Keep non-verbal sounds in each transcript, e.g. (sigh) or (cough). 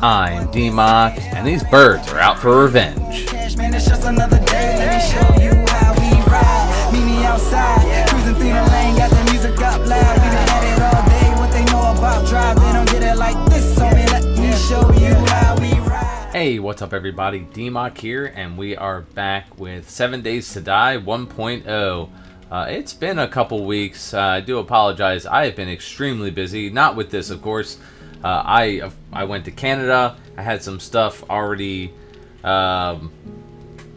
I'm D-Mock, and these birds are out for revenge. Man, it's just another day. Let me show you how we ride. Meet me outside, cruising through the lane, got the music up loud. We done had it all day. What they know about drive, don't get it like this. So man, let me show you how we ride. Hey, what's up everybody? D-Mock here, and we are back with 7 Days to Die 1.0. Uh, it's been a couple weeks. Uh, I do apologize. I have been extremely busy. Not with this, of course. Uh, I I went to Canada. I had some stuff already um,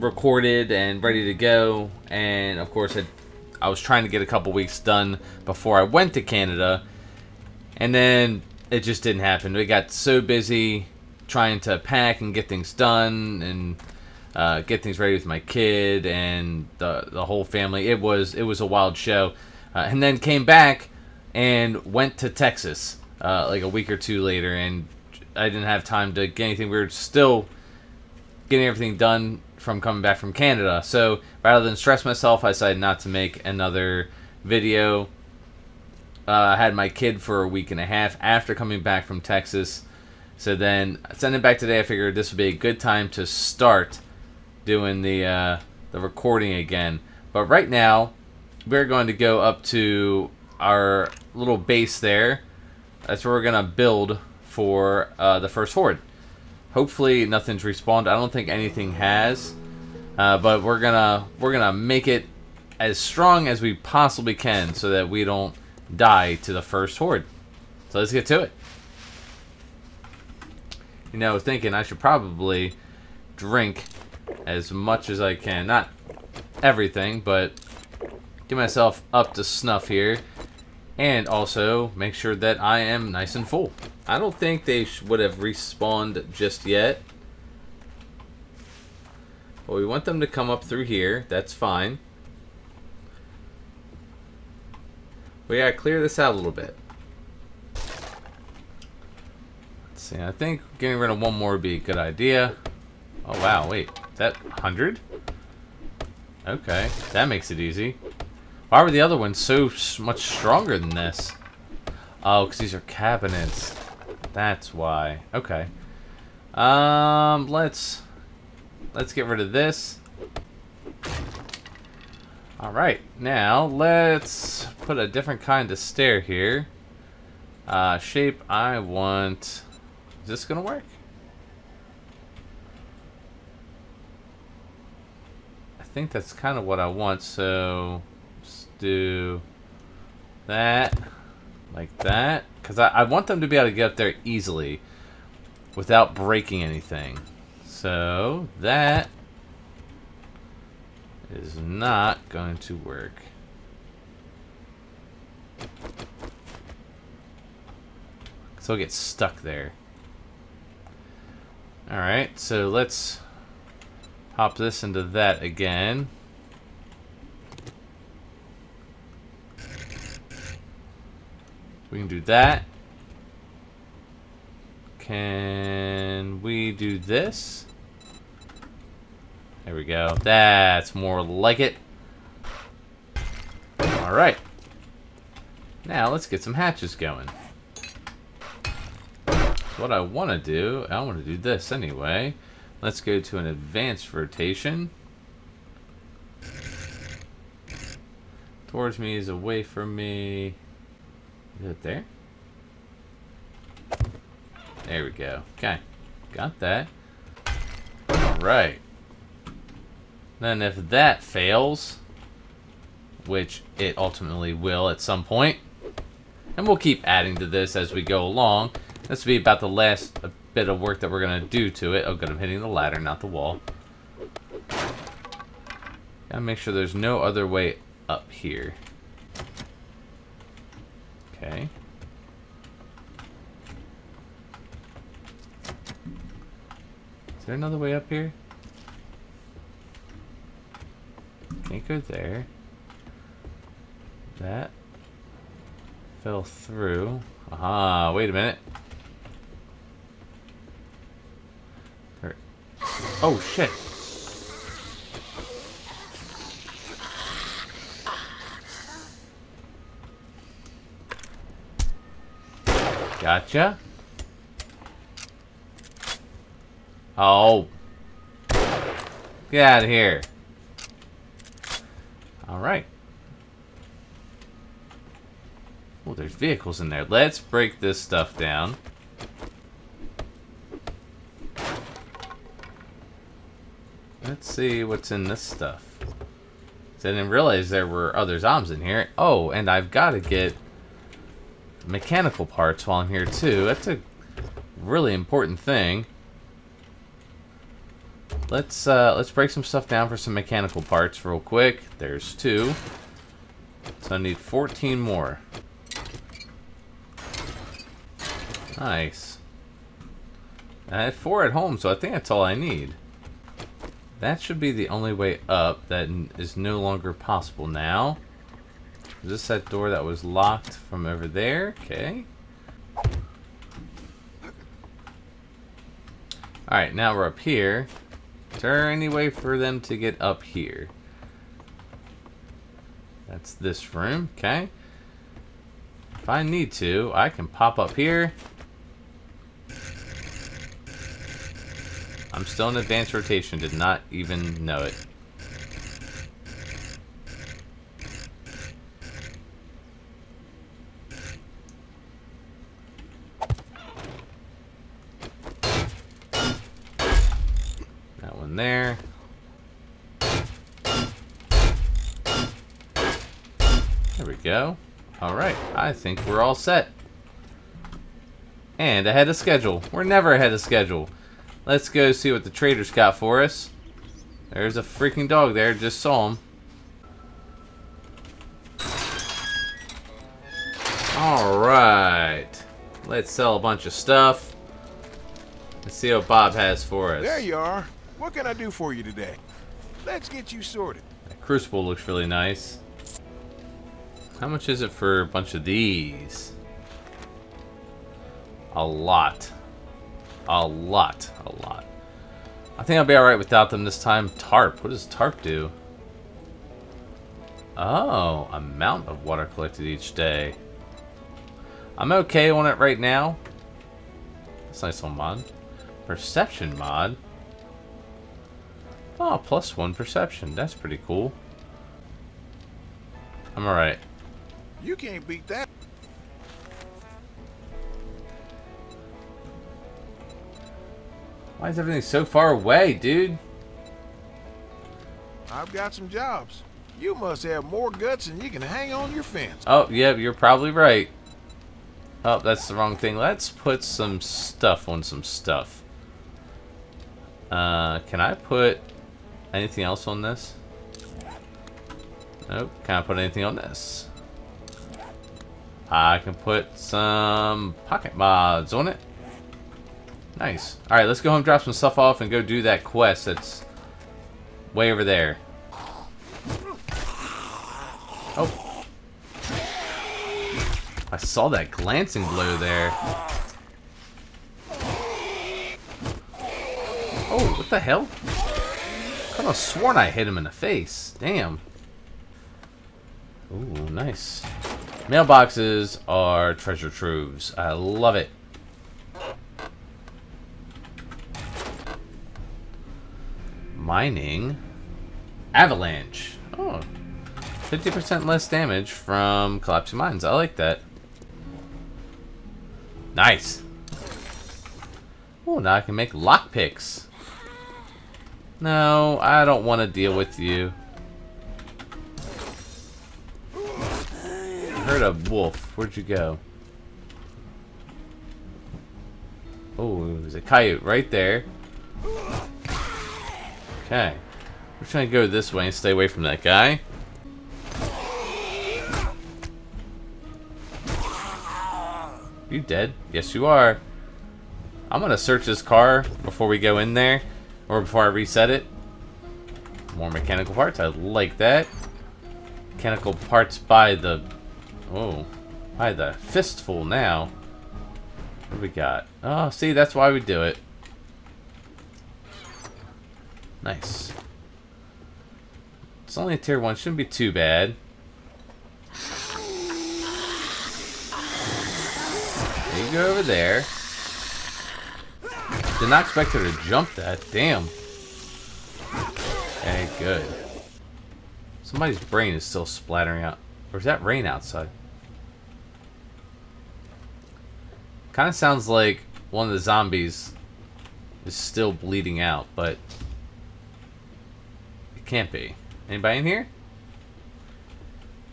recorded and ready to go, and of course, I, I was trying to get a couple weeks done before I went to Canada, and then it just didn't happen. We got so busy trying to pack and get things done and uh, get things ready with my kid and the the whole family. It was it was a wild show, uh, and then came back and went to Texas uh, like a week or two later, and I didn't have time to get anything. We were still getting everything done from coming back from Canada. So rather than stress myself, I decided not to make another video. Uh, I had my kid for a week and a half after coming back from Texas. So then sending back today, I figured this would be a good time to start doing the uh, the recording again. But right now, we're going to go up to our little base there. That's where we're gonna build for uh, the first horde. Hopefully, nothing's respawned. I don't think anything has, uh, but we're gonna we're gonna make it as strong as we possibly can so that we don't die to the first horde. So let's get to it. You know, thinking I should probably drink as much as I can. Not everything, but get myself up to snuff here. And also make sure that I am nice and full. I don't think they would have respawned just yet. But we want them to come up through here. That's fine. We gotta clear this out a little bit. Let's see. I think getting rid of one more would be a good idea. Oh wow, wait. That 100? Okay, that makes it easy. Why were the other ones so much stronger than this? Oh, because these are cabinets. That's why. Okay. Um, let's let's get rid of this. All right, now let's put a different kind of stair here. Uh, shape I want. Is this gonna work? I think that's kind of what I want. So do that like that. Because I, I want them to be able to get up there easily without breaking anything. So that is not going to work. So I'll get stuck there. Alright, so let's pop this into that again. We can do that. Can we do this? There we go. That's more like it. Alright. Now let's get some hatches going. What I want to do, I want to do this anyway. Let's go to an advanced rotation. Towards me is away from me. Is it there? There we go. Okay. Got that. Alright. Then if that fails, which it ultimately will at some point, and we'll keep adding to this as we go along. This will be about the last uh, bit of work that we're going to do to it. Oh, good. I'm hitting the ladder, not the wall. Gotta make sure there's no other way up here. Okay. Is there another way up here? Can't go there. That fell through. Aha, wait a minute. Oh, shit. Gotcha. Oh. Get out of here. Alright. Oh, there's vehicles in there. Let's break this stuff down. Let's see what's in this stuff. I didn't realize there were other zombies in here. Oh, and I've got to get mechanical parts while I'm here too. That's a really important thing. Let's uh, let's break some stuff down for some mechanical parts real quick. There's two. So I need 14 more. Nice. I have four at home, so I think that's all I need. That should be the only way up that is no longer possible now. Is this that door that was locked from over there? Okay. Alright, now we're up here. Is there any way for them to get up here? That's this room, okay. If I need to, I can pop up here. I'm still in advanced rotation, did not even know it. That one there. There we go. Alright, I think we're all set. And ahead of schedule. We're never ahead of schedule. Let's go see what the traders got for us. There's a freaking dog there, just saw him. Alright. Let's sell a bunch of stuff. Let's see what Bob has for us. There you are. What can I do for you today? Let's get you sorted. That crucible looks really nice. How much is it for a bunch of these? A lot. A lot. A lot. I think I'll be alright without them this time. Tarp. What does tarp do? Oh, amount of water collected each day. I'm okay on it right now. That's a nice little mod. Perception mod. Oh, plus one perception. That's pretty cool. I'm alright. You can't beat that. Why is everything so far away, dude? I've got some jobs. You must have more guts than you can hang on your fence. Oh, yeah, you're probably right. Oh, that's the wrong thing. Let's put some stuff on some stuff. Uh, can I put anything else on this? Nope. Can I put anything on this? I can put some pocket mods on it. Nice. Alright, let's go home, drop some stuff off, and go do that quest that's way over there. Oh. I saw that glancing blow there. Oh, what the hell? I could have sworn I hit him in the face. Damn. Ooh, nice. Mailboxes are treasure troves. I love it. Mining. Avalanche. Oh. 50% less damage from collapsing mines. I like that. Nice. Oh, now I can make lockpicks. No, I don't want to deal with you. Heard a wolf. Where'd you go? Oh, there's a coyote right there. Okay. We're trying to go this way and stay away from that guy. You dead? Yes, you are. I'm gonna search this car before we go in there, or before I reset it. More mechanical parts. I like that. Mechanical parts by the... Oh. By the fistful now. What we got? Oh, see, that's why we do it. Nice. It's only a tier 1. Shouldn't be too bad. You go over there. Did not expect her to jump that. Damn. Okay, good. Somebody's brain is still splattering out. Or is that rain outside? Kind of sounds like one of the zombies is still bleeding out, but it can't be. Anybody in here?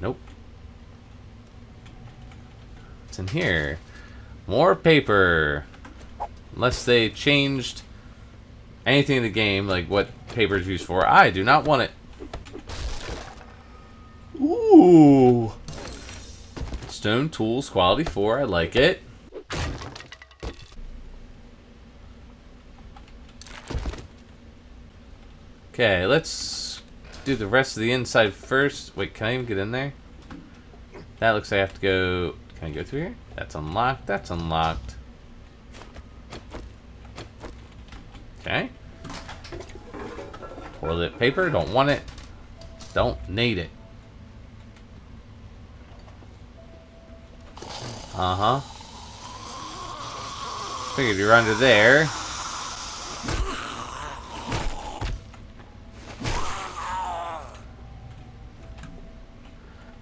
Nope. What's in here? More paper. Unless they changed anything in the game, like what paper is used for. I do not want it. Ooh. Stone tools, quality 4. I like it. Okay, let's do the rest of the inside first. Wait, can I even get in there? That looks like I have to go... Can I go through here? That's unlocked. That's unlocked. Okay. Toilet paper. Don't want it. Don't need it. Uh-huh. Figured you're under there.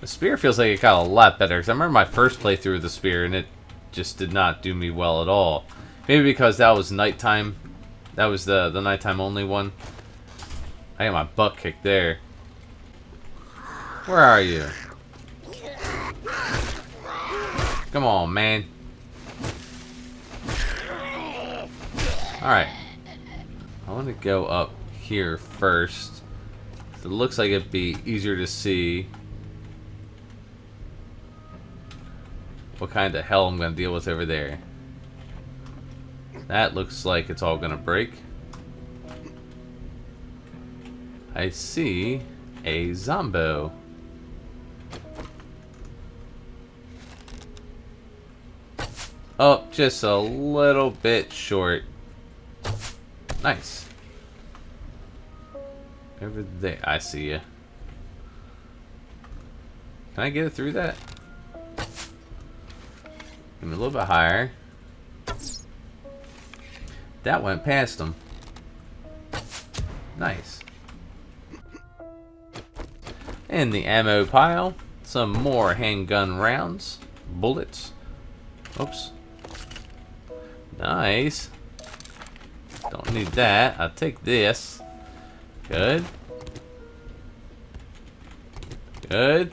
The spear feels like it got a lot better. Because I remember my first playthrough with the spear, and it just did not do me well at all. Maybe because that was nighttime. That was the, the nighttime only one. I got my butt kicked there. Where are you? Come on, man. Alright. I want to go up here first. It looks like it'd be easier to see what kind of hell I'm going to deal with over there. That looks like it's all going to break. I see a Zombo. Oh, just a little bit short. Nice. Over there. I see you. Can I get it through that? Give me a little bit higher. That went past him. Nice. In the ammo pile, some more handgun rounds, bullets. Oops. Nice. Don't need that. I'll take this. Good. Good.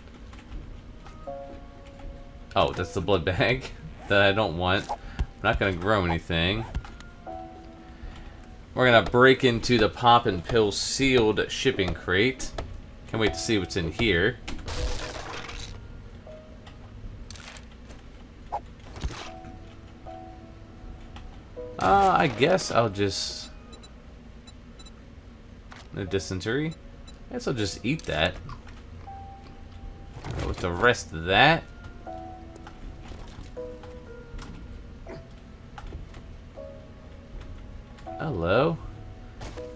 Oh, that's the blood bag (laughs) that I don't want. I'm not going to grow anything. We're going to break into the pop and pill sealed shipping crate. Can't wait to see what's in here. Uh, I guess I'll just... No dysentery? I guess I'll just eat that. With the rest of that. Hello?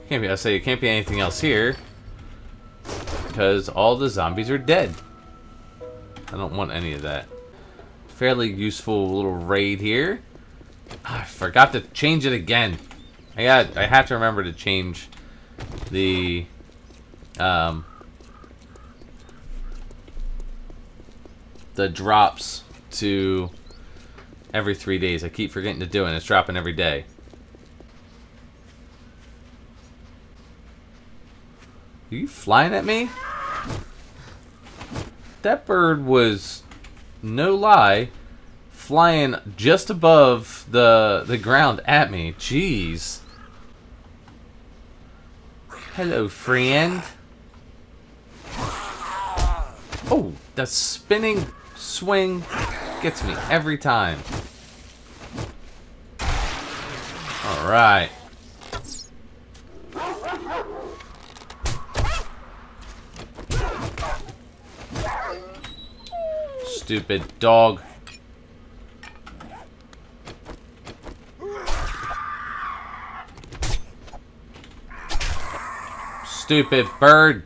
Can't be, I say it can't be anything else here. Because all the zombies are dead. I don't want any of that. Fairly useful little raid here. I forgot to change it again. I got. I have to remember to change the um, the drops to every three days. I keep forgetting to do it. It's dropping every day. Are you flying at me? That bird was, no lie, flying just above the the ground at me. Jeez. Hello, friend. Oh, the spinning swing gets me every time. All right. Stupid dog. Stupid bird.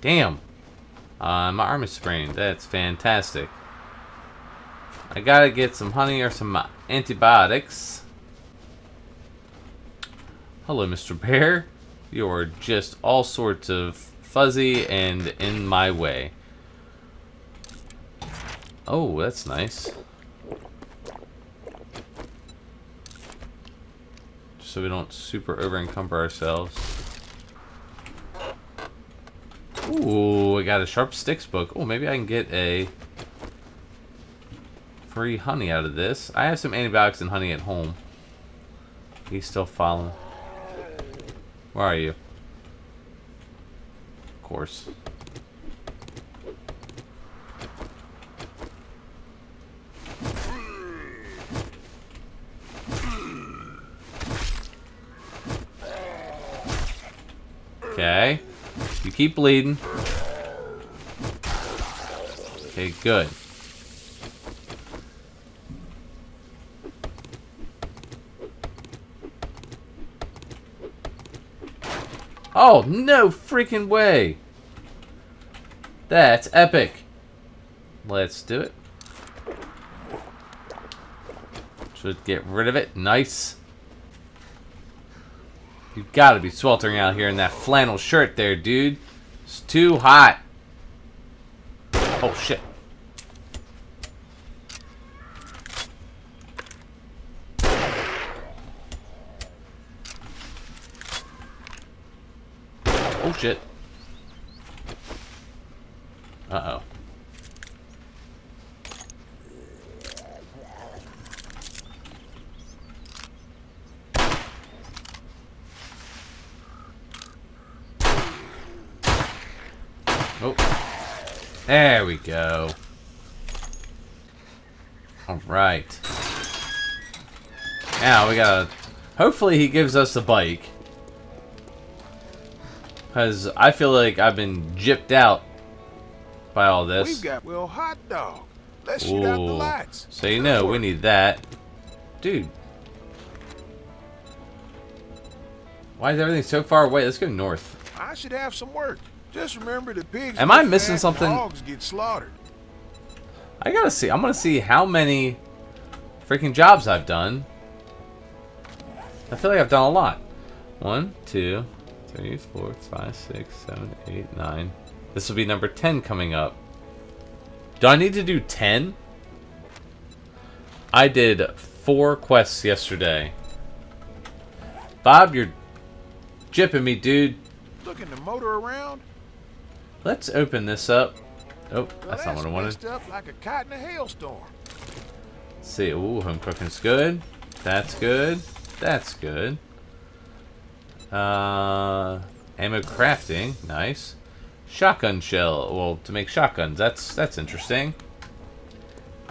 Damn. Uh, my arm is sprained. That's fantastic. I gotta get some honey or some antibiotics. Hello, Mr. Bear. You are just all sorts of fuzzy and in my way. Oh, that's nice. Just so we don't super over encumber ourselves. Ooh, I got a sharp sticks book. Oh, maybe I can get a free honey out of this. I have some antibiotics and honey at home. He's still following. Where are you? Of course. Okay. You keep bleeding. Okay, good. Oh, no freaking way. That's epic. Let's do it. Should get rid of it. Nice. You've gotta be sweltering out here in that flannel shirt there, dude. It's too hot. Oh, shit. Oh, shit. Uh-oh. Oh. There we go. Alright. Now we gotta... Hopefully he gives us the bike. Because I feel like I've been gypped out by all this. We've got Will hot dog. Let's shoot out the lights. So you know, we need that. Dude. Why is everything so far away? Let's go north. I should have some work. Just remember the pigs. Am I missing something? Hogs get slaughtered. I gotta see. I'm gonna see how many freaking jobs I've done. I feel like I've done a lot. One, two, three, four, five, six, seven, eight, nine. This will be number 10 coming up. Do I need to do 10? I did four quests yesterday. Bob, you're jipping me, dude. Looking to motor around. Let's open this up. Oh, that's not what I wanted. up like a kite in a hailstorm. Let's see. Ooh, home cooking's good. That's good. That's good. Uh, ammo crafting, nice. Shotgun shell. Well, to make shotguns. That's that's interesting.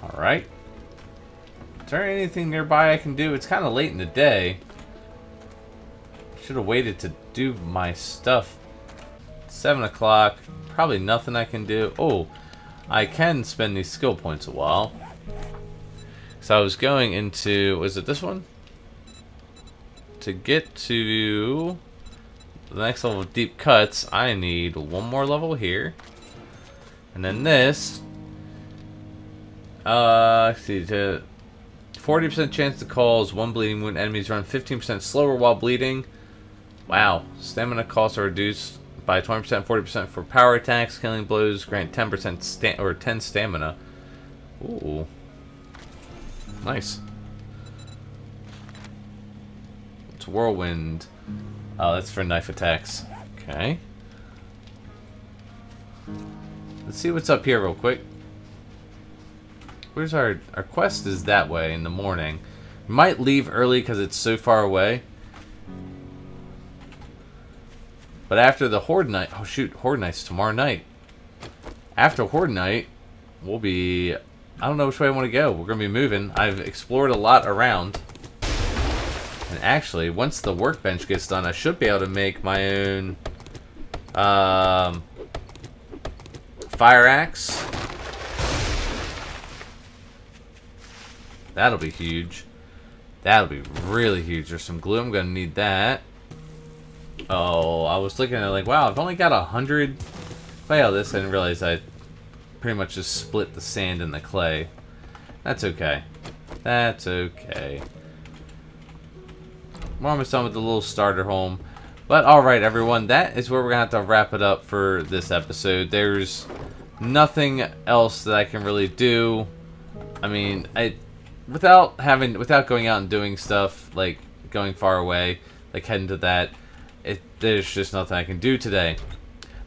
All right. Is there anything nearby I can do? It's kind of late in the day. Should have waited to do my stuff. Seven o'clock. Probably nothing I can do. Oh, I can spend these skill points a while. So I was going into, was it this one? To get to the next level of deep cuts, I need one more level here. And then this, uh, see, to 40% chance to cause one bleeding wound. Enemies run 15% slower while bleeding. Wow. Stamina costs are reduced by 20%, 40% for power attacks. Killing blows grant 10% sta- or 10 stamina. Ooh. Nice. It's whirlwind. Oh, that's for knife attacks. Okay. Let's see what's up here real quick. Where's our our quest is that way in the morning. We might leave early because it's so far away. But after the Horde Night, oh shoot, Horde Night's tomorrow night. After Horde Night, we'll be, I don't know which way I want to go. We're going to be moving. I've explored a lot around. And actually, once the workbench gets done, I should be able to make my own um, fire axe. That'll be huge. That'll be really huge. There's some glue. I'm going to need that. Oh, I was looking at like, wow, I've only got a hundred. Well, this I didn't realize I pretty much just split the sand and the clay. That's okay. That's okay. we're almost done with the little starter home. But alright, everyone, that is where we're going to have to wrap it up for this episode. There's nothing else that I can really do. I mean, I without having without going out and doing stuff like going far away, like heading to that, there's just nothing I can do today.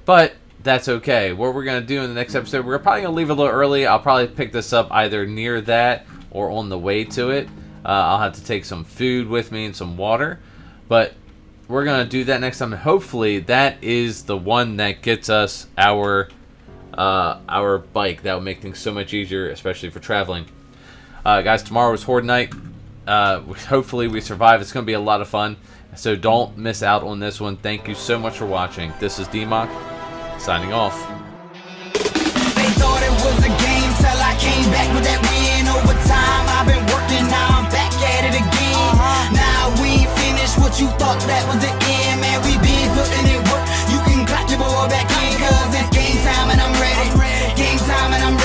But that's okay. What we're gonna do in the next episode, we're probably gonna leave a little early. I'll probably pick this up either near that or on the way to it. Uh, I'll have to take some food with me and some water, but we're gonna do that next time. Hopefully, that is the one that gets us our uh, our bike. That will make things so much easier, especially for traveling. Uh, guys, tomorrow is Horde Night. Uh, (laughs) hopefully, we survive. It's gonna be a lot of fun. So don't miss out on this one. Thank you so much for watching. This is DMOC, signing off. They thought it was a game till I came back with that win over time. I've been working, now I'm back at it again. Uh-huh. Now we finished what you thought that was the end. Man, we been putting work. You can your back in, cause it's game time and I'm ready. Game time and I'm ready.